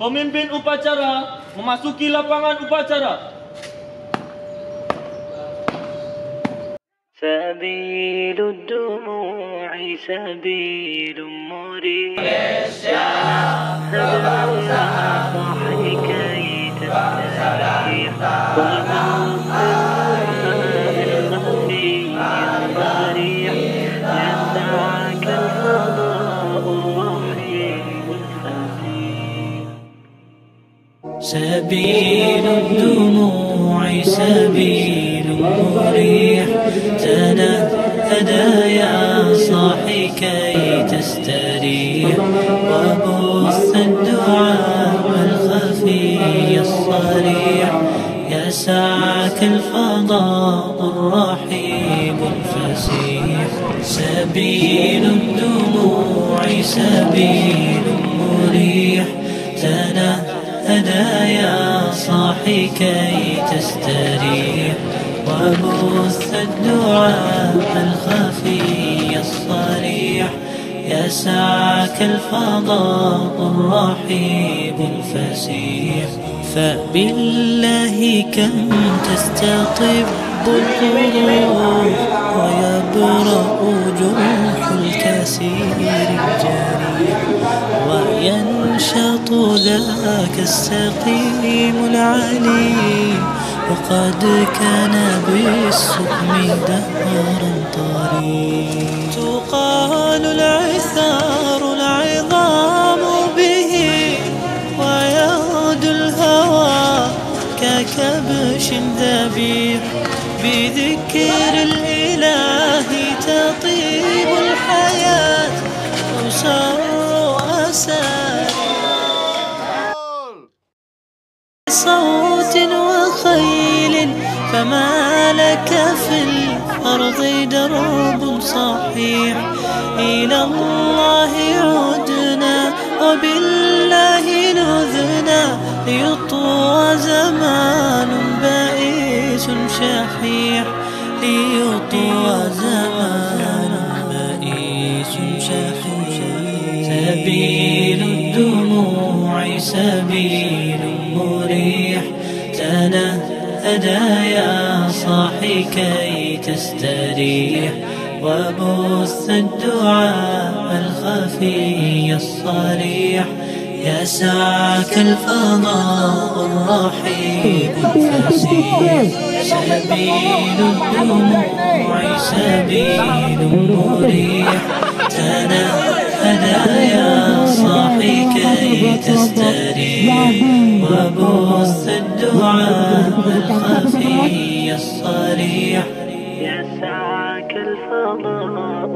Pemimpin upacara memasuki lapangan upacara. سبيل الدموع سبيل مريح سبيل الدموع سبيل مريح تنهدى يا صاحي كي تستريح. وبث الدعاء الخفي الصريح. يسعك الفضاء الرحيم الفسيح. سبيل الدموع سبيل تنهدى يا صاحي كي تستريح وبث الدعاء الخفي الصريح. يسعك الفضاء الرحيب الفسيح. فبالله كم تستطب القلوب ويبرأ جرح الجريح وينشط ذاك السقيم العليم وقد كان بالسقم دهرا طريق تقال العثار العظام به ويغدو الهوى ككبش ذبيح. بذكر الإله تطيب الحياة تسر أسارير صوت وخيل فما لك في الأرض درب صحيح. إلى الله عدنا وبالله نذنا. ليطوى زمان بائس شحيح. ليطوى زمان سبيل مريح. تنهدى يا صاحي كي تستريح. وبث الدعاء الخفي الصريح. يسعك الفضاء الرحيب الفسيح. سبيل الدموع سبيل مريح تنهدى يا الخفي الصريح يسعاك الفضاء